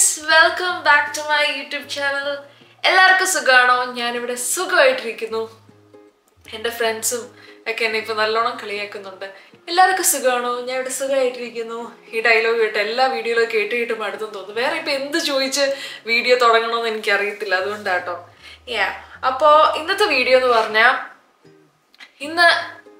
Guys welcome back to my YouTube channel എല്ലാവർക്കും സുഖമാണോ ഞാനിവിടെ സുഖമായിട്ടിരിക്കുന്നു. എന്റെ ഫ്രണ്ട്സും ഒക്കെ എന്നെ ഇപ്പോൾ നല്ലോണം കളിയാക്കുന്നുണ്ട്. എല്ലാവർക്കും സുഖമാണോ ഞാൻ ഇവിടെ സുഖമായിട്ടിരിക്കുന്നു. ഈ ഡയലോഗ് കേട്ട് എല്ലാ വീഡിയോയിലും കേട്ട് കേട്ട് മടുത്തെന്ന് തോന്നുന്നു. വേറെ ഇപ്പോൾ എന്ത് ചോദിച്ച് വീഡിയോ തുടങ്ങണമെന്ന് എനിക്കറിയത്തില്ല. അതുകൊണ്ടാട്ടോ. യാ അപ്പോൾ ഇന്നത്തെ വീഡിയോ എന്ന് പറഞ്ഞാൽ ഇന്ന്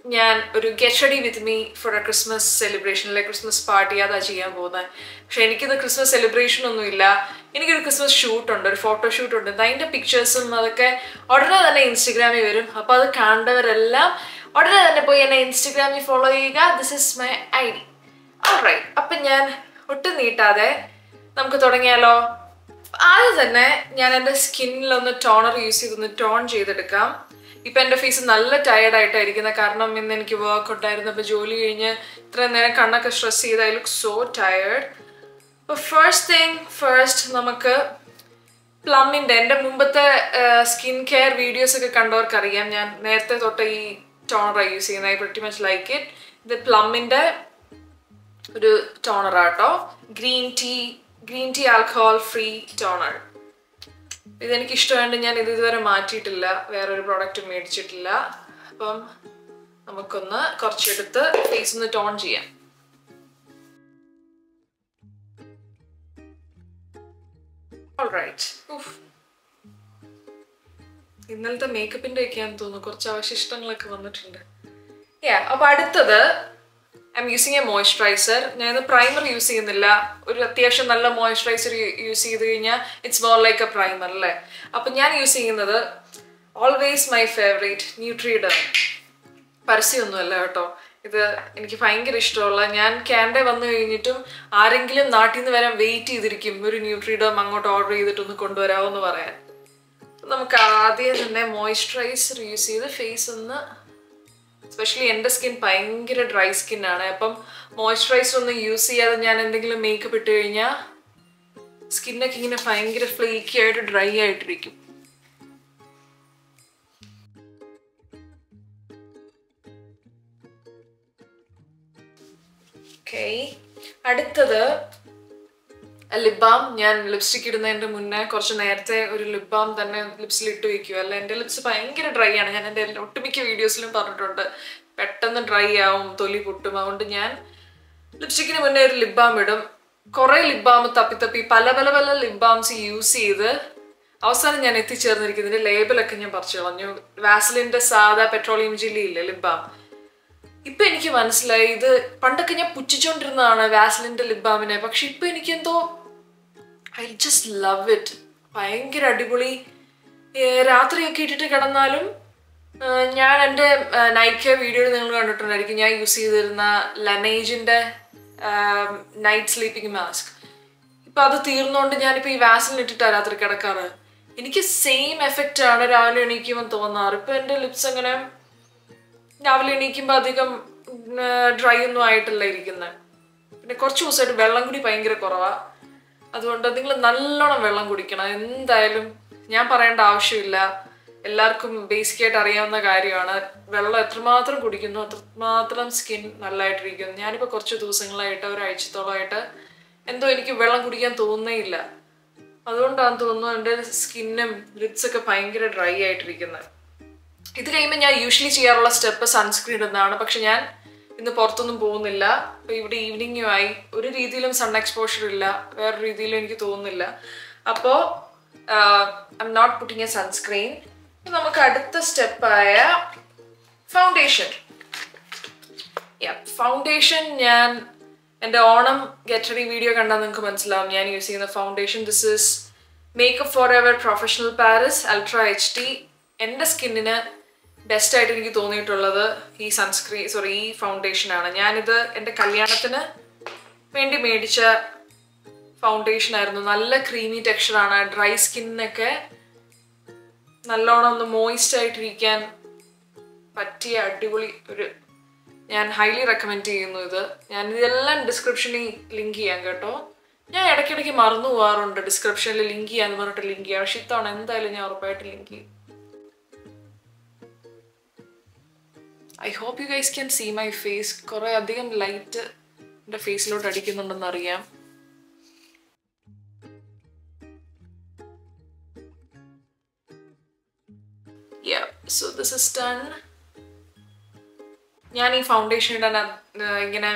ഞാൻ ഒരു get ready with me for a Christmas celebration അല്ലെ ക്രിസ്മസ് പാർട്ടി അതാ ചെയ്യാൻ പോകുന്നത് പക്ഷെ എനിക്കിന്ന് ക്രിസ്മസ് സെലിബ്രേഷൻ ഒന്നും ഇല്ല. എനിക്കൊരു ക്രിസ്മസ് ഷൂട്ട് ഉണ്ട് ഒരു ഫോട്ടോ ഷൂട്ട് ഉണ്ട്. അതിന്റെ പിക്ചേഴ്സും അതൊക്കെ ഉടനെ തന്നെ ഇൻസ്റ്റഗ്രാമിൽ വരും. അപ്പോൾ അത് കാണേണ്ടവരെല്ലാം ഉടനെ തന്നെ പോയി എന്നെ ഇൻസ്റ്റഗ്രാമിൽ ഫോളോ ചെയ്യുക. This is my I D right അപ്പം ഞാൻ ഒട്ടും നീട്ടാതെ നമുക്ക് തുടങ്ങിയാലോ? ആദ്യം തന്നെ ഞാൻ എന്റെ സ്കിന്നിലൊന്ന് ടോണർ യൂസ് ചെയ്തൊന്ന് ടോൺ ചെയ്തെടുക്കാം. ഇപ്പൊ എന്റെ ഫേസ് നല്ല ടയർഡ് ആയിട്ടായിരിക്കുന്നത് കാരണം ഇന്ന് എനിക്ക് വർക്ക് ഉണ്ടായിരുന്നു. അപ്പോൾ ജോലി കഴിഞ്ഞ് ഇത്രയും നേരം കണ്ണൊക്കെ സ്ട്രെസ് ചെയ്ത് ഐ ലുക്ക് സോ ടയർഡ് അപ്പോൾ ഫസ്റ്റ് തിങ് ഫസ്റ്റ് നമുക്ക് പ്ലമ്മിന്റെ എന്റെ മുമ്പത്തെ സ്കിൻ കെയർ വീഡിയോസ് ഒക്കെ കണ്ടവർക്കറിയാം. ഞാൻ നേരത്തെ തൊട്ട് ഈ ടോണർ യൂസ് ചെയ്യുന്നത് I pretty much like it ഇത് പ്ലമ്മിന്റെ ഒരു ടോണറാട്ടോ green tea green tea alcohol free toner ഇതെനിക്ക് ഇഷ്ടമായിട്ട് ഞാൻ ഇത് ഇതുവരെ മാറ്റിയിട്ടില്ല. വേറൊരു പ്രോഡക്റ്റ് മേടിച്ചിട്ടില്ല. അപ്പം നമുക്കൊന്ന് കുറച്ചെടുത്ത് ഫേസ് ഒന്ന് ടോൺ ചെയ്യാം. ഇന്നലത്തെ മേക്കപ്പിന്റെ ഒക്കെയാന്ന് തോന്നുന്നു. കുറച്ച് അവശിഷ്ടങ്ങളൊക്കെ വന്നിട്ടുണ്ട്. യാ അപ്പൊ അടുത്തത് I am using a moisturiser ഞാൻ പ്രൈമർ യൂസ് ചെയ്യുന്നില്ല. ഒരു അത്യാവശ്യം നല്ല മോയ്സ്ചറൈസർ യൂസ് ചെയ്ത് കഴിഞ്ഞാൽ it's more like a primer അല്ലേ? അപ്പം ഞാൻ യൂസ് ചെയ്യുന്നത് ഓൾവേസ് മൈ ഫേവറേറ്റ് ന്യൂട്രീഡർ പരസ്യമൊന്നുമല്ല കേട്ടോ. ഇത് എനിക്ക് ഭയങ്കര ഇഷ്ടമുള്ള ഞാൻ ക്യാൻഡ വന്നു കഴിഞ്ഞിട്ടും ആരെങ്കിലും നാട്ടിൽ നിന്ന് വരാൻ വെയിറ്റ് ചെയ്തിരിക്കും. ഒരു ന്യൂട്രീഡം അങ്ങോട്ട് ഓർഡർ ചെയ്തിട്ടൊന്ന് കൊണ്ടുവരാമെന്ന് പറയാൻ. നമുക്ക് ആദ്യം തന്നെ മോയ്സ്ചറൈസർ യൂസ് ചെയ്ത് ഫേസ് ഒന്ന് എസ്പെഷ്യലി എന്റെ സ്കിൻ ഭയങ്കര ഡ്രൈ ആണ്. അപ്പം മോയ്സ്ചറൈസർ ഒന്നും യൂസ് ചെയ്യാതെ ഞാൻ എന്തെങ്കിലും മേക്കപ്പ് ഇട്ട് കഴിഞ്ഞാൽ സ്കിന്നൊക്കെ ഇങ്ങനെ ഭയങ്കര ഫ്ലേക്കി ആയിട്ട് ഡ്രൈ ആയിട്ടിരിക്കും. അടുത്തത് ലിപ് ബാം ഞാൻ ലിപ്സ്റ്റിക് ഇടുന്നതിന്റെ മുന്നേ കുറച്ച് നേരത്തെ ഒരു ലിപ് ബാം തന്നെ ലിപ്സിൽ ഇട്ട് വെക്കുക അല്ല എന്റെ ലിപ്സ് ഭയങ്കര ഡ്രൈ ആണ്. ഞാൻ എന്റെ ഒട്ടുമിക്ക വീഡിയോസിലും പറഞ്ഞിട്ടുണ്ട്. പെട്ടെന്ന് ഡ്രൈ ആവും തൊലി പൊട്ടും. അതുകൊണ്ട് ഞാൻ ലിപ്സ്റ്റിക്കിന് മുന്നേ ഒരു ലിപ് ബാം ഇടും. കുറേ ലിപ് ബാം തപ്പി തപ്പി പല പല പല ലിപ് ബാംസ് യൂസ് ചെയ്ത് അവസാനം ഞാൻ എത്തിച്ചേർന്നിരിക്കുന്നതിന്റെ ലേബലൊക്കെ ഞാൻ പറിച്ചു കളഞ്ഞു. വാസലിന്റെ സാധാ പെട്രോളിയം ജില്ലി ഇല്ലേ ലിപ് ബാം ഇപ്പൊ എനിക്ക് മനസ്സിലായി. ഇത് പണ്ടൊക്കെ ഞാൻ പുച്ഛിച്ചോണ്ടിരുന്നതാണ് വാസലിന്റെ ലിപ് ബാമിനെ പക്ഷെ ഇപ്പൊ എനിക്കെന്തോ ഐ ജസ്റ്റ് ലവ് ഇറ്റ് ഭയങ്കര അടിപൊളി. രാത്രിയൊക്കെ ഇട്ടിട്ട് കിടന്നാലും ഞാൻ എന്റെ നൈക്ക വീഡിയോയിൽ നിങ്ങൾ കണ്ടിട്ടുണ്ടായിരിക്കും. ഞാൻ യൂസ് ചെയ്തിരുന്ന ലനേജിന്റെ നൈറ്റ് സ്ലീപ്പിംഗ് മാസ്ക് ഇപ്പം അത് തീർന്നുകൊണ്ട് ഞാനിപ്പോൾ ഈ വാസിൽ ഇട്ടിട്ടാണ് രാത്രി കിടക്കാറ്. എനിക്ക് സെയിം എഫക്റ്റ് ആണ് രാവിലെ എണീക്കുമ്പോൾ തോന്നാറ്. ഇപ്പം എന്റെ ലിപ്സ് അങ്ങനെ രാവിലെ എണീക്കുമ്പോൾ അധികം ഡ്രൈ ഒന്നും ആയിട്ടല്ല ഇരിക്കുന്നത് പിന്നെ കുറച്ച് ദിവസമായിട്ട് വെള്ളം കൂടി ഭയങ്കര കുറവാണ് അതുകൊണ്ട് നിങ്ങൾ നല്ലോണം വെള്ളം കുടിക്കണം. എന്തായാലും ഞാൻ പറയേണ്ട ആവശ്യമില്ല. എല്ലാവർക്കും ബേസിക് ആയിട്ട് അറിയാവുന്ന കാര്യമാണ്. വെള്ളം എത്രമാത്രം കുടിക്കുന്നു അത്രമാത്രം സ്കിൻ നല്ലതായിട്ടിരിക്കുന്നു ഞാനിപ്പോൾ കുറച്ച് ദിവസങ്ങളായിട്ട് ഒരാഴ്ചത്തോളമായിട്ട് എന്തോ എനിക്ക് വെള്ളം കുടിക്കാൻ തോന്നുന്നേയില്ല അതുകൊണ്ടാണ് തോന്നുന്നു എന്റെ സ്കിന്നും ലിപ്സൊക്കെ ഭയങ്കര ഡ്രൈ ആയിട്ടിരിക്കുന്നത് ഇത് കഴിയുമ്പോൾ ഞാൻ യൂഷ്വലി ചെയ്യാറുള്ള സ്റ്റെപ്പ് സൺസ്ക്രീൻ എന്നാണ്. പക്ഷെ ഞാൻ ഇന്ന് പുറത്തൊന്നും പോകുന്നില്ല. അപ്പോൾ ഇവിടെ ഈവനിങ്ങുമായി ഒരു രീതിയിലും സൺ എക്സ്പോഷർ ഇല്ല. വേറെ രീതിയിലും എനിക്ക് തോന്നുന്നില്ല. അപ്പോൾ I am not putting a sunscreen നമുക്ക് അടുത്ത സ്റ്റെപ്പായ ഫൗണ്ടേഷൻ ഫൗണ്ടേഷൻ ഞാൻ എന്റെ ഓണം ഗെറ്ററി വീഡിയോ കണ്ടാൽ നിങ്ങൾക്ക് മനസ്സിലാവും. ഞാൻ യൂസ് ചെയ്യുന്ന foundation this is makeup for ever professional Paris ultra H D എന്റെ സ്കിന്നിന് ബെസ്റ്റ് ആയിട്ട് എനിക്ക് തോന്നിയിട്ടുള്ളത് ഈ സൺസ്ക്രീൻ സോറി ഈ ഫൗണ്ടേഷൻ ആണ്. ഞാനിത് എന്റെ കല്യാണത്തിന് വേണ്ടി മേടിച്ച ഫൗണ്ടേഷൻ ആയിരുന്നു. നല്ല ക്രീമി ടെക്സ്ചറാണ് ഡ്രൈ സ്കിന്നൊക്കെ നല്ലോണം ഒന്ന് മോയിസ്റ്റ് ആയിട്ടിരിക്കാൻ പറ്റിയ അടിപൊളി ഒരു ഞാൻ ഹൈലി റെക്കമെൻഡ് ചെയ്യുന്നു ഇത്. ഞാൻ ഇതെല്ലാം ഡിസ്ക്രിപ്ഷനിൽ ലിങ്ക് ചെയ്യാം കേട്ടോ. ഞാൻ ഇടയ്ക്കിടയ്ക്ക് മറന്നു പോകാറുണ്ട് ഡിസ്ക്രിപ്ഷനിൽ ലിങ്ക് ചെയ്യാന്ന് പറഞ്ഞിട്ട് ലിങ്ക് ചെയ്യാം. പക്ഷെ ഇത്തവണ എന്തായാലും ഞാൻ ഉറപ്പായിട്ട് ലിങ്ക് ചെയ്യും. I hope you guys can see my face കുറെ അധികം ലൈറ്റ് എന്റെ ഫേസിലോട്ട് അടിക്കുന്നുണ്ടെന്ന് അറിയാം. സോ ദിസ് ഇസ് ഡൺ ഞാൻ ഈ ഫൗണ്ടേഷൻ ഇടാൻ ഇങ്ങനെ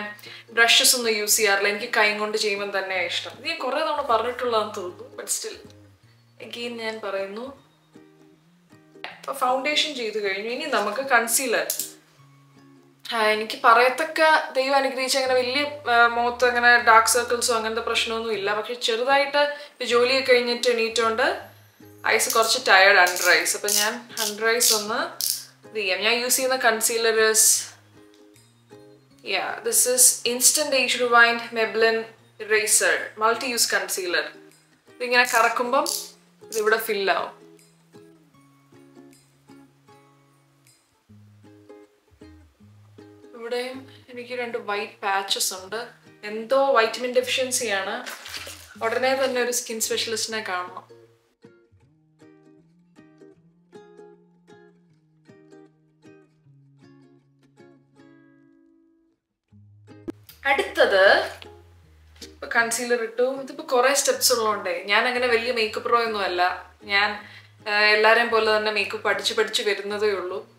ബ്രഷസ് ഒന്നും യൂസ് ചെയ്യാറില്ല. എനിക്ക് കൈ കൊണ്ട് ചെയ്യുമ്പോൾ തന്നെയാണ് ഇഷ്ടം. ഞാൻ കുറെ തവണ പറഞ്ഞിട്ടുള്ളതെന്ന് തോന്നുന്നു ബട്ട് സ്റ്റിൽ എഗെയിൻ ഞാൻ പറയുന്നു. അപ്പോൾ ഫൗണ്ടേഷൻ ചെയ്തു കഴിഞ്ഞു. ഇനി നമുക്ക് കൺസീലർ എനിക്ക് പറയത്തക്ക ദൈവം അനുഗ്രഹിച്ച് അങ്ങനെ വലിയ മുഖത്ത് അങ്ങനെ ഡാർക്ക് സർക്കിൾസോ അങ്ങനത്തെ പ്രശ്നമൊന്നും ഇല്ല. പക്ഷെ ചെറുതായിട്ട് ജോലിയൊക്കെ കഴിഞ്ഞിട്ട് എണീറ്റോണ്ട് ഐസ് കുറച്ച് ടയർഡ് അണ്ടർ ഐസ്. അപ്പൊ ഞാൻ അണ്ടർ ഐസ് ഒന്ന് ഇത് ചെയ്യാം. ഞാൻ യൂസ് ചെയ്യുന്ന concealers yeah this is instant age rewind Maybelline eraser multi use concealer ഇതിങ്ങനെ കറക്കുമ്പം ഇതിവിടെ ഫില്ലാവും ഇവിടെയും എനിക്ക് രണ്ട് വൈറ്റ് പാച്ചസ് ഉണ്ട്. എന്തോ വൈറ്റമിൻ ഡെഫിഷ്യൻസിയാണ് ഉടനെ തന്നെ ഒരു സ്കിൻ സ്പെഷ്യലിസ്റ്റിനെ കാണണം. അടുത്തത് ഇപ്പൊ കൺസീലർ ഇട്ടു. ഇതിപ്പോ കുറെ സ്റ്റെപ്സ് ഉള്ളതുകൊണ്ടേ ഞാൻ അങ്ങനെ വലിയ മേക്കപ്പ് പ്രോ ഒന്നും അല്ല. ഞാൻ എല്ലാരെയും പോലെ തന്നെ മേക്കപ്പ് പഠിച്ച് പഠിച്ച് വരുന്നതേ ഉള്ളൂ.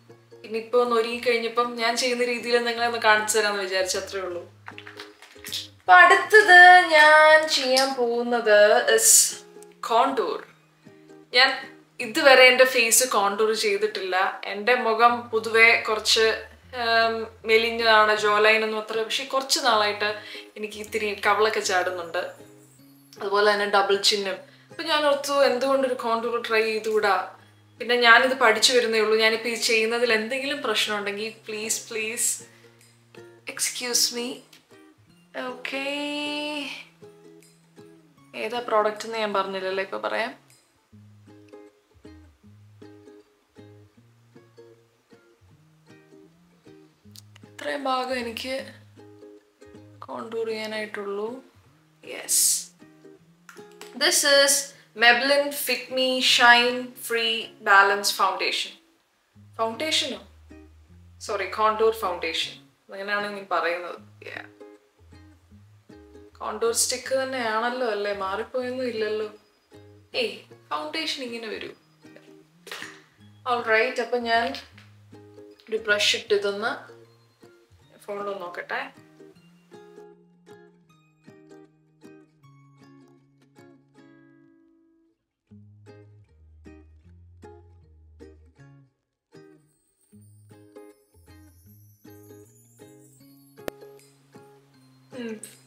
ഇനിയിപ്പോ ഒന്ന് ഒരുങ്ങി കഴിഞ്ഞപ്പം ഞാൻ ചെയ്യുന്ന രീതിയിൽ നിങ്ങളെ ഒന്ന് കാണിച്ചു തരാന്ന് വിചാരിച്ചു അത്രേ ഉള്ളൂ. അപ്പൊ അടുത്തത് ഞാൻ ചെയ്യാൻ പോകുന്നത് കോണ്ടൂർ ഞാൻ ഇതുവരെ എന്റെ ഫേസ് കോണ്ടൂർ ചെയ്തിട്ടില്ല. എന്റെ മുഖം പൊതുവെ കുറച്ച് മെലിഞ്ഞതാണ് ജോ ലൈൻ ഒന്നും അത്ര പക്ഷെ കുറച്ച് നാളായിട്ട് എനിക്ക് ഇത്തിരി കവളൊക്കെ ചാടുന്നുണ്ട്. അതുപോലെ തന്നെ ഡബിൾ ചിന്നും അപ്പൊ ഞാൻ ഓർത്തു എന്തുകൊണ്ടൊരു കോണ്ടൂർ ട്രൈ ചെയ്തുകൂടാ? പിന്നെ ഞാനിത് പഠിച്ചു വരുന്നേ ഉള്ളൂ. ഞാനിപ്പോൾ ഇത് ചെയ്യുന്നതിൽ എന്തെങ്കിലും പ്രശ്നം ഉണ്ടെങ്കിൽ please please excuse me okay ഏതാ പ്രോഡക്റ്റ് എന്ന് ഞാൻ പറഞ്ഞില്ലല്ലോ ഇപ്പൊ പറയാം? ഇത്രയും ഭാഗം എനിക്ക് contour ചെയ്യാനായിട്ടുള്ളൂ. Yes this is Maybelline fit me shine free balance foundation ഫൗണ്ടേഷനോ sorry contour foundation അങ്ങനെയാണ് നീ പറയുന്നത്. കോണ്ടൂർ സ്റ്റിക്ക് തന്നെയാണല്ലോ അല്ലേ? മാറിപ്പോയൊന്നും ഇല്ലല്ലോ. ഏയ് ഫൗണ്ടേഷൻ ഇങ്ങനെ വരൂ. റൈറ്റ് അപ്പൊ ഞാൻ ഒരു ബ്രഷ് ഇട്ടിതൊന്ന് ഫോണിൽ നോക്കട്ടെ.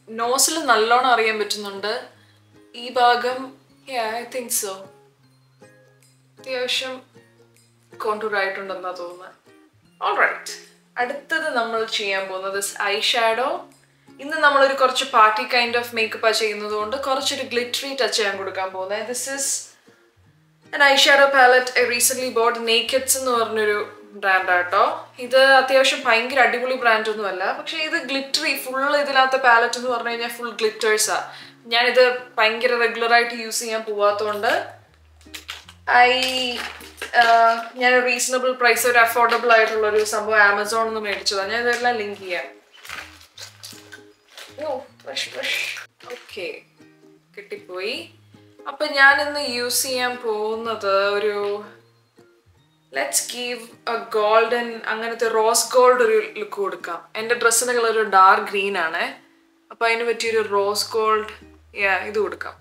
നോസിൽ നല്ലോണം അറിയാൻ പറ്റുന്നുണ്ട്. ഈ ഭാഗം ഐ തിങ്ക് സോ അത്യാവശ്യം കോണ്ടൂർ ആയിട്ടുണ്ടെന്നാ തോന്നുന്നത് ഓൾറൈറ്റ് അടുത്തത് നമ്മൾ ചെയ്യാൻ പോകുന്നത് ഐ ഷാഡോ ഇന്ന് നമ്മളൊരു കുറച്ച് പാർട്ടി കൈൻഡ് ഓഫ് മേക്കപ്പ് ചെയ്യുന്നത് കൊണ്ട് കുറച്ചൊരു ഗ്ലിറ്ററി ടച്ച് ചെയ്യാൻ കൊടുക്കാൻ പോകുന്നത് this is eye shadow palette I recently bought നേക്കറ്റ്സ് എന്ന് പറഞ്ഞൊരു ബ്രാൻഡ് കേട്ടോ ഇത് അത്യാവശ്യം ഭയങ്കര അടിപൊളി ബ്രാൻഡ് ഒന്നുമല്ല പക്ഷെ ഇത് ഗ്ലിറ്ററി ഫുൾ ഇതിനകത്ത് പാലറ്റ് എന്ന് പറഞ്ഞു കഴിഞ്ഞാൽ ഫുൾ ഗ്ലിറ്റേഴ്സാ ഞാനിത് ഭയങ്കര റെഗുലറായിട്ട് യൂസ് ചെയ്യാൻ പോവാത്തതുകൊണ്ട് ഐ ഞാൻ റീസണബിൾ പ്രൈസ് ഒരു അഫോർഡബിൾ ആയിട്ടുള്ള ഒരു സംഭവം ആമസോണിൽ നിന്ന് മേടിച്ചതാണ് ഞാൻ ഇതെല്ലാം ലിങ്ക് ചെയ്യാം. ഓക്കെ കിട്ടിപ്പോയി. അപ്പൊ ഞാൻ ഇന്ന് യൂസ് ചെയ്യാൻ പോകുന്നത് ഒരു ലെറ്റ്സ് ഗീവ് എ ഗോൾഡൻ അങ്ങനത്തെ റോസ് ഗോൾഡ് ഒരു ലുക്ക് കൊടുക്കാം. എന്റെ ഡ്രസ്സിന് കളർ ഒരു ഡാർക്ക് ഗ്രീൻ ആണ്. അപ്പം അതിന് പറ്റിയൊരു റോസ് ഗോൾഡ് ഇത് കൊടുക്കാം.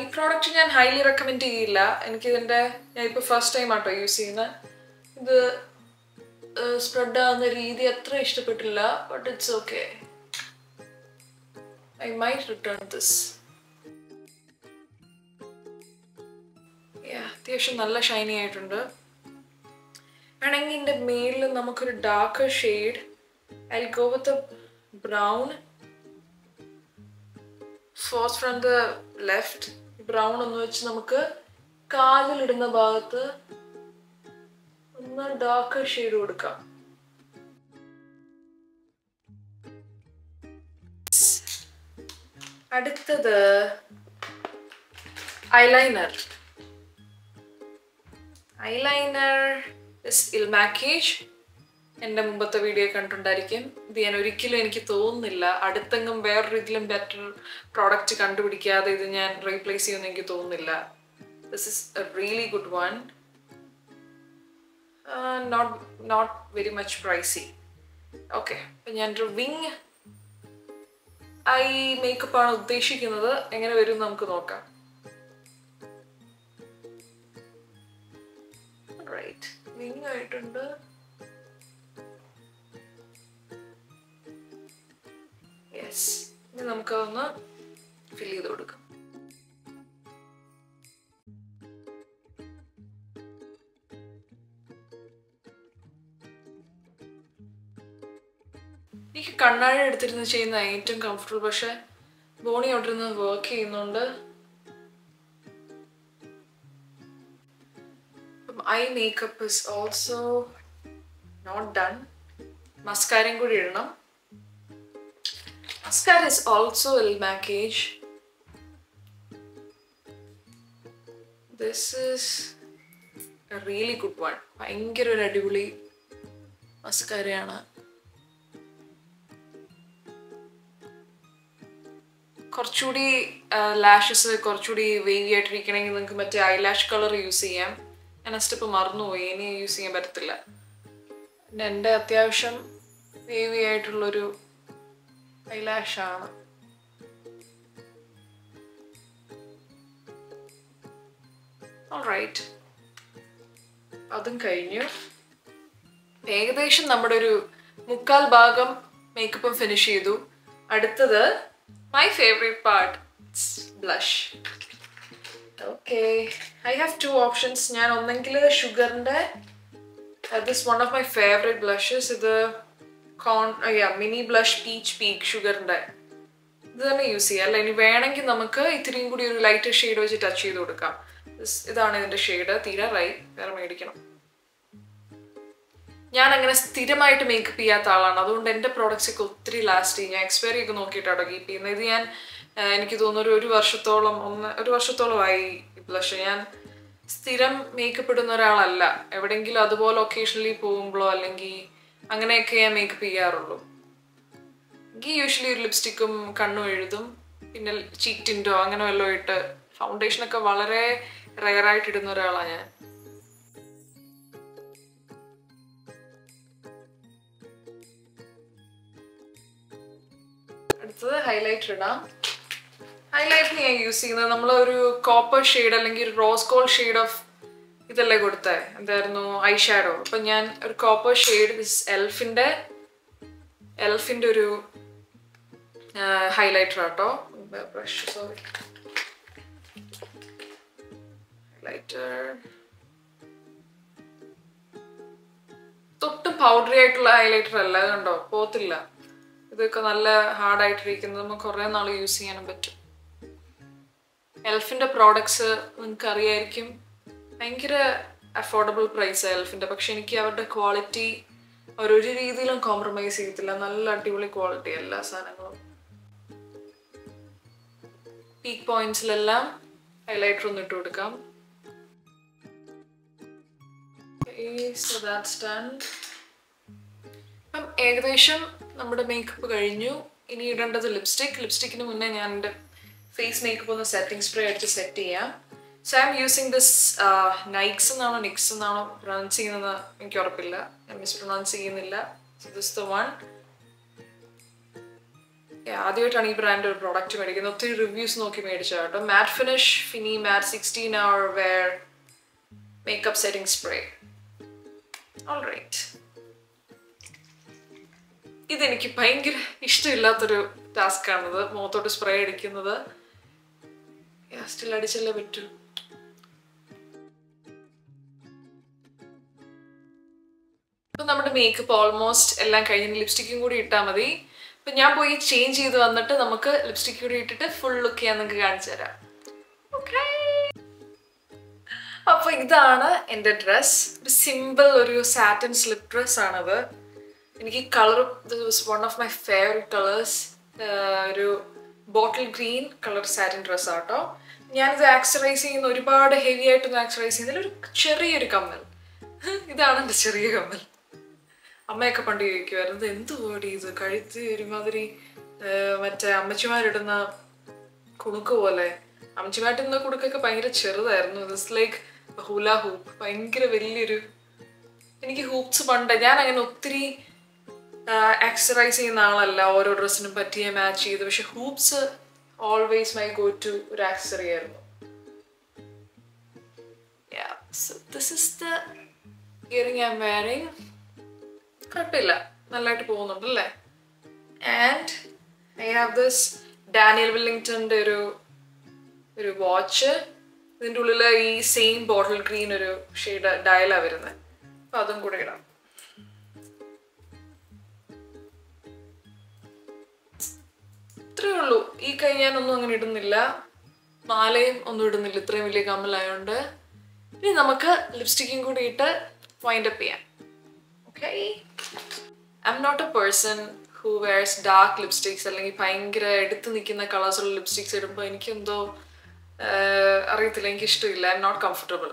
ഈ പ്രോഡക്റ്റ് ഞാൻ ഹൈലി റെക്കമെൻഡ് ചെയ്യില്ല. എനിക്ക് എനിക്കിതിന്റെ ഞാൻ ഇപ്പോൾ ഫസ്റ്റ് ടൈം ആട്ടോ യൂസ് ചെയ്യുന്നത് ഇത് സ്പ്രെഡ് ആവുന്ന രീതി അത്ര ഇഷ്ടപ്പെട്ടില്ല but it's okay I my return this അത്യാവശ്യം നല്ല ഷൈനി ആയിട്ടുണ്ട്. വേണമെങ്കിൽ ഇതിന്റെ മേളിൽ നമുക്കൊരു dark shade I go with brown sauce from the left brown ഒന്ന് വെച്ച് നമുക്ക് കാലിലിടുന്ന ഭാഗത്ത് ഒന്ന് ഡാർക്ക് ഷെയ്ഡ് കൊടുക്കാം. അടുത്തത് ഐലൈനർ ഐലൈനർ ഇൽമാക്കേജ് എന്റെ മുമ്പത്തെ വീഡിയോ കണ്ടിട്ടുണ്ടായിരിക്കും. ഇത് ഞാൻ ഒരിക്കലും എനിക്ക് തോന്നുന്നില്ല. അടുത്തെങ്കിലും വേറൊരു ഇതിലും ബെറ്റർ പ്രോഡക്റ്റ് കണ്ടുപിടിക്കാതെ ഇത് ഞാൻ റീപ്ലേസ് ചെയ്യുമെന്ന് എനിക്ക് തോന്നുന്നില്ല. This is a really good one not not very much pricey okay അപ്പം ഞാനൊരു വിങ് ഐ മേക്കപ്പ് ആണ് ഉദ്ദേശിക്കുന്നത്. എങ്ങനെ വരും നമുക്ക് നോക്കാം. റൈറ്റ് വിങ് ആയിട്ടുണ്ട് യെസ് ഇനി നമുക്കതൊന്ന് ഫിൽ ചെയ്ത് കൊടുക്കാം. എനിക്ക് കണ്ണാഴ എടുത്തിരുന്ന് ചെയ്യുന്ന ഏറ്റവും കംഫർട്ടബിൾ പക്ഷെ ബോണി അവിടെ നിന്ന് വർക്ക് ചെയ്യുന്നുണ്ട്. Eye makeup is also not done മസ്കാരയും കൂടി ഇടണം. Mascara is also L മാക്കേജ് this is really good one ഭയങ്കര ഒരു അടിപൊളി മസ്കാരയാണ് കുറച്ചുകൂടി ലാഷസ് കുറച്ചുകൂടി വേവി ആയിട്ടിരിക്കണമെങ്കിൽ നിങ്ങൾക്ക് മറ്റേ ഐലാഷ് കളർ യൂസ് ചെയ്യാം. ഞാൻ ആ സ്റ്റെപ്പ് മറന്നുപോയി ഇനി യൂസ് ചെയ്യാൻ പറ്റത്തില്ല. പിന്നെ എന്റെ അത്യാവശ്യം വേവി ആയിട്ടുള്ളൊരു ഐലാഷാണ് റൈറ്റ് അതും കഴിഞ്ഞു. ഏകദേശം നമ്മുടെ ഒരു മുക്കാൽ ഭാഗം മേക്കപ്പും ഫിനിഷ് ചെയ്തു. അടുത്തത് my favourite part blush okay I have two options ഞാൻ ഒന്നെങ്കിൽ ഷുഗറിന്റെ this one of my favourite blushes ഇത് കോൺ മിനി ബ്ലഷ് പീച്ച് പീക്ക് ഷുഗറിന്റെ ഇത് തന്നെ യൂസ് ചെയ്യാം. അല്ല ഇനി വേണമെങ്കിൽ നമുക്ക് ഇത്തിരിയും കൂടി ഒരു ലൈറ്റ് ഷെയ്ഡ് വെച്ച് ടച്ച് ചെയ്ത് കൊടുക്കാം. ഇതാണ് ഇതിന്റെ ഷെയ്ഡ് തീരാറായി വേറെ മേടിക്കണം. ഞാൻ അങ്ങനെ സ്ഥിരമായിട്ട് മേക്കപ്പ് ചെയ്യാത്ത ആളാണ്. അതുകൊണ്ട് എന്റെ പ്രോഡക്റ്റ്സ് ഒക്കെ ഒത്തിരി ലാസ്റ്റ് ചെയ്യും ഞാൻ എക്സ്പയറി ഒക്കെ നോക്കിയിട്ടാണ് കീപ്പ് ചെയ്യുന്നത്. ഇത് ഞാൻ എനിക്ക് തോന്നുന്നു ഒരു വർഷത്തോളം ഒന്ന് ഒരു വർഷത്തോളമായി ബ്ലഷ് ഞാൻ സ്ഥിരം മേക്കപ്പ് ഇടുന്ന ഒരാളല്ല. എവിടെയെങ്കിലും അതുപോലെ ഒക്കേഷണലി പോകുമ്പോഴോ അല്ലെങ്കിൽ അങ്ങനെയൊക്കെ ഞാൻ മേക്കപ്പ് ചെയ്യാറുള്ളൂ. എനിക്ക് യൂഷ്വലി ഒരു ലിപ്സ്റ്റിക്കും കണ്ണും എഴുതും. പിന്നെ ചീക്ക് ടിന്റോ അങ്ങനെ വല്ലതും ഇട്ട് ഫൗണ്ടേഷനൊക്കെ വളരെ റയറായിട്ട് ഇടുന്ന ഒരാളാണ് ഞാൻ. അടുത്തത് ഹൈലൈറ്റർ ഇടാം. ഹൈലൈറ്റർ ഞാൻ യൂസ് ചെയ്യുന്നത് നമ്മൾ ഒരു കോപ്പർ ഷെയ്ഡ് അല്ലെങ്കിൽ റോസ് ഗോൾഡ് ഷെയ്ഡ് ഓഫ് ഇതല്ലേ കൊടുത്തേ? എന്തായിരുന്നു? ഐ ഷാഡോ അപ്പം ഞാൻ ഒരു കോപ്പർ ഷെയ്ഡ് ദിസ് എൽഫിന്റെ എൽഫിന്റെ ഒരു ഹൈലൈറ്റർ ആട്ടോ. ബ്രഷ് സോറി ഹൈലൈറ്റർ തൊട്ടും പൗഡറി ആയിട്ടുള്ള ഹൈലൈറ്റർ അല്ല അതുകൊണ്ടോ കണ്ടോ? പോത്തില്ല. ഇതൊക്കെ നല്ല ഹാർഡായിട്ടിരിക്കുന്നത് നമുക്ക് കുറേ നാൾ യൂസ് ചെയ്യാനും പറ്റും. എൽഫിന്റെ പ്രോഡക്ട്സ് നിങ്ങൾക്ക് അറിയായിരിക്കും ഭയങ്കര അഫോർഡബിൾ പ്രൈസ് എൽഫിന്റെ പക്ഷെ എനിക്ക് അവരുടെ ക്വാളിറ്റി അവരൊരു രീതിയിലും കോംപ്രമൈസ് ചെയ്യത്തില്ല. നല്ല അടിപൊളി ക്വാളിറ്റി എല്ലാ സാധനങ്ങളും. പീക്ക് പോയിന്റ്സിലെല്ലാം ഹൈലൈറ്റർ ഒന്ന് ഇട്ട് കൊടുക്കാം. സോ ഏകദേശം നമ്മുടെ മേക്കപ്പ് കഴിഞ്ഞു. ഇനി ഇടേണ്ടത് ലിപ്സ്റ്റിക് ലിപ്സ്റ്റിക്കിന് മുന്നേ ഞാൻ എന്റെ ഫേസ് മേക്കപ്പ് ഒന്ന് സെറ്റിംഗ് സ്പ്രേ അടിച്ച് സെറ്റ് ചെയ്യാം. So I am using this NYX എന്നാണോ നിക്സ് എന്നാണോ പ്രൊനൗൺസ് ചെയ്യുന്നതെന്ന് എനിക്ക് ഉറപ്പില്ല. ഞാൻ മിസ് പ്രൊനൗൺസ് ചെയ്യുന്നില്ല സോ ദിസ് ദ വൺ ആദ്യമായിട്ടാണ് ഈ ബ്രാൻഡ് ഒരു പ്രോഡക്റ്റ് മേടിക്കുന്നത്. ഒത്തിരി റിവ്യൂസ് നോക്കി മേടിച്ചാൽ കേട്ടോ. Matte finish finish matte sixteen hour wear makeup setting spray all right ഇതെനിക്ക് ഭയങ്കര ഇഷ്ടമില്ലാത്തൊരു ടാസ്ക് ആണത്. മുഖത്തോട്ട് സ്പ്രേ അടിക്കുന്നത്. സ്റ്റിൽ അടിച്ചല്ലേ പറ്റൂ. ഇപ്പം നമ്മുടെ മേക്കപ്പ് ഓൾമോസ്റ്റ് എല്ലാം കഴിഞ്ഞ് ലിപ്സ്റ്റിക്കും കൂടി ഇട്ടാൽ മതി. ഇപ്പം ഞാൻ പോയി ചേഞ്ച് ചെയ്ത് വന്നിട്ട് നമുക്ക് ലിപ്സ്റ്റിക് കൂടി ഇട്ടിട്ട് ഫുൾ ലുക്ക് ചെയ്യാൻ നിങ്ങൾക്ക് കാണിച്ചു തരാം. ഓക്കെ അപ്പോൾ ഇതാണ് എന്റെ ഡ്രസ് ഒരു സിമ്പിൾ ഒരു സാറ്റൻ സ്ലിപ്പ് ഡ്രസ് ആണത്. എനിക്ക് colour one of my favourite colours ഒരു bottle green colour satin dress ആട്ടോ. ഞാനിത് ആക്സറൈസ് ചെയ്യുന്ന ഒരുപാട് ഹെവി ആയിട്ടൊന്നും ആക്സറൈസ് ചെയ്യുന്നില്ല ഒരു ചെറിയൊരു കമ്മൽ. ഇതാണ് എന്റെ ചെറിയ കമ്മൽ. അമ്മയൊക്കെ പണ്ട് ചോദിക്കുമായിരുന്നു എന്ത് പോടി ഇത്? കഴുത്ത് ഒരുമാതിരി മറ്റേ അമ്മച്ചിമാരിടുന്ന കുണുക്ക് പോലെ. അമ്മച്ചിമാരിടുന്ന കുണുക്കൊക്കെ ഭയങ്കര ചെറുതായിരുന്നു. ഇറ്റ്സ് ലൈക്ക് ഹുല ഹൂപ്പ് ഭയങ്കര വലിയൊരു എനിക്ക് ഹൂപ്സ് പണ്ട്. ഞാൻ അങ്ങനെ ഒത്തിരി എക്സസൈസ് ചെയ്യുന്ന ആളല്ല. ഓരോ ഡ്രസ്സിനും പറ്റിയ മാച്ച് ചെയ്ത്. പക്ഷെ hoops always my go to ഒരു ആക്സസറി ആയിരുന്നു. കുഴപ്പമില്ല. നല്ലതായിട്ട് പോകുന്നുണ്ട് അല്ലേ and I have this Daniel വില്ലിങ്ടണിന്റെ ഒരു ഒരു വാച്ച് ഇതിന്റെ ഉള്ളിൽ ഈ സെയിം ബോട്ടിൽ ഗ്രീൻ ഒരു ഷെയ്ഡ് ഡയലാണ് വരുന്നത് അപ്പം അതും കൂടെ ഇടാം. ഇത്രയേ ഉള്ളൂ. ഈ കൈ ഞാനൊന്നും അങ്ങനെ ഇടുന്നില്ല. മാലയും ഒന്നും ഇടുന്നില്ല. ഇത്രയും വലിയ കമ്മലായോണ്ട്. ഇനി നമുക്ക് ലിപ്സ്റ്റിക്കും കൂടി ഇട്ട് വൈൻഡ് അപ്പ് ചെയ്യാം. Okay I am not a person who wears dark lipsticks അല്ലെങ്കിൽ ഭയങ്കര എടുത്ത് നിൽക്കുന്ന കളേഴ്സുള്ള ലിപ്സ്റ്റിക്സ് ഇടുമ്പോൾ എനിക്കെന്തോ അറിയത്തില്ല. എനിക്ക് ഇഷ്ടമില്ല ഐ എം നോട്ട് കംഫർട്ടബിൾ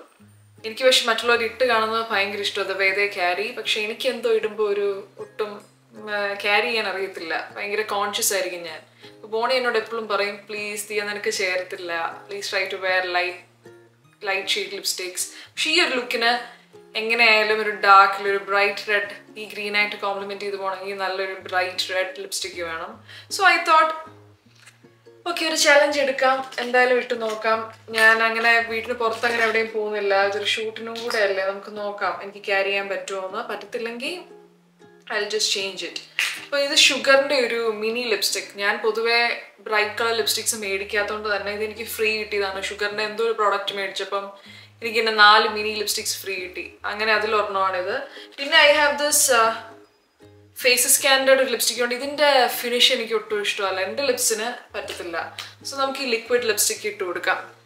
എനിക്ക് പക്ഷെ മറ്റുള്ളവർ ഇട്ട് കാണുന്നത് ഭയങ്കര ഇഷ്ടം അത് വേദേ ക്യാരി പക്ഷെ എനിക്ക് എന്തോ ഇടുമ്പോൾ ഒരു ഒട്ടും ക്യാരി ചെയ്യാൻ അറിയത്തില്ല. ഭയങ്കര കോൺഷ്യസ് ആയിരിക്കും ഞാൻ. ബോണി എന്നോട് എപ്പോഴും പറയും പ്ലീസ് തീയ നിനക്ക് ചേരത്തില്ല. Please try to wear light light shade lipsticks പക്ഷെ ഈ ഒരു ലുക്കിന് എങ്ങനെയായാലും ഒരു ഡാർക്കിൽ ഒരു ബ്രൈറ്റ് റെഡ് ഈ ഗ്രീൻ ആയിട്ട് കോംപ്ലിമെന്റ് ചെയ്ത് പോകണമെങ്കിൽ നല്ലൊരു ബ്രൈറ്റ് റെഡ് ലിപ്സ്റ്റിക് വേണം. സോ ഐ തോട്ട് ഓക്കെ ഒരു ചലഞ്ച് എടുക്കാം. എന്തായാലും ഇട്ട് നോക്കാം. ഞാൻ അങ്ങനെ വീട്ടിന് പുറത്ത് അങ്ങനെ എവിടെയും പോകുന്നില്ല. ഇതൊരു ഷൂട്ടിനും കൂടെ അല്ലേ? നമുക്ക് നോക്കാം. എനിക്ക് ക്യാരി ചെയ്യാൻ പറ്റുമോ എന്ന്. പറ്റത്തില്ലെങ്കിൽ ഐ ജസ്റ്റ് ചേഞ്ച് ഇറ്റ് അപ്പോൾ ഇത് ഷുഗറിന്റെ ഒരു മിനി ലിപ്സ്റ്റിക്. ഞാൻ പൊതുവേ ബ്രൈറ്റ് കളർ ലിപ്സ്റ്റിക്സ് മേടിക്കാത്തതുകൊണ്ട് തന്നെ ഇത് എനിക്ക് ഫ്രീ കിട്ടിയതാണ്. ഷുഗറിന്റെ എന്തോ ഒരു പ്രോഡക്റ്റ് മേടിച്ചപ്പം എനിക്ക് എന്റെ നാല് മിനി ലിപ്സ്റ്റിക്സ് ഫ്രീ കിട്ടി. അങ്ങനെ അതിലൊരെണ്ണമാണിത് പിന്നെ ഐ ഹാവ് ദിസ് ഫേസ് സ്കാനിന്റെ ഒരു ലിപ്സ്റ്റിക് ഉണ്ട്. ഇതിന്റെ ഫിനിഷ് എനിക്ക് ഒട്ടും ഇഷ്ടമല്ല. എന്റെ ലിപ്സിന് പറ്റത്തില്ല. സോ നമുക്ക് ഈ ലിക്വിഡ് ലിപ്സ്റ്റിക് ഇട്ട് കൊടുക്കാം.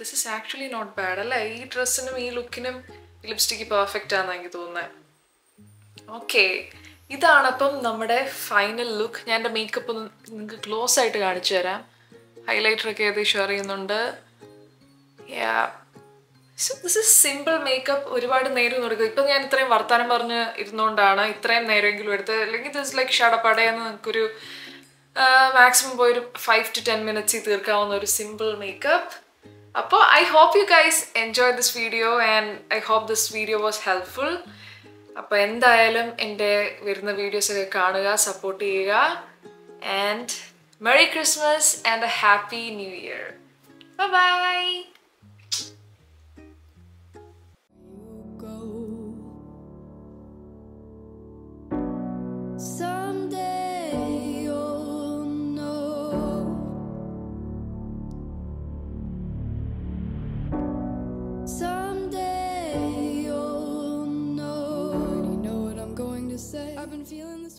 This is actually not bad അല്ലേ? ഈ ഡ്രസ്സിനും ഈ ലുക്കിനും ലിപ്സ്റ്റിക്ക് പെർഫെക്റ്റ് ആണെന്ന് എനിക്ക് തോന്നുന്നത് ഓക്കെ ഇതാണപ്പം നമ്മുടെ ഫൈനൽ ലുക്ക് ഞാൻ എന്റെ മേക്കപ്പ് ഒന്ന് നിങ്ങൾക്ക് ക്ലോസ് ആയിട്ട് കാണിച്ചു തരാം. ഹൈലൈറ്റർ ഒക്കെ ഏകദേശം അറിയുന്നുണ്ട്. So this is simple makeup ഒരുപാട് നേരം കൊടുക്കുക ഇപ്പം ഞാൻ ഇത്രയും വർത്താനം പറഞ്ഞ് ഇരുന്നുകൊണ്ടാണ് ഇത്രയും നേരമെങ്കിലും എടുത്തത്. അല്ലെങ്കിൽ ദിസ് ലൈക്ക് ഷടപ്പടയെന്ന് നിങ്ങൾക്കൊരു മാക്സിമം പോയി ഒരു ഫൈവ് ടു ടെൻ മിനിറ്റ്സിൽ തീർക്കാവുന്ന ഒരു സിമ്പിൾ മേക്കപ്പ് അപ്പോൾ I hope you guys enjoy this video and I hope this video was helpful അപ്പോൾ എന്തായാലും എന്റെ വരുന്ന വീഡിയോസൊക്കെ കാണുക സപ്പോർട്ട് ചെയ്യുക. And merry Christmas and a happy new year bye feeling the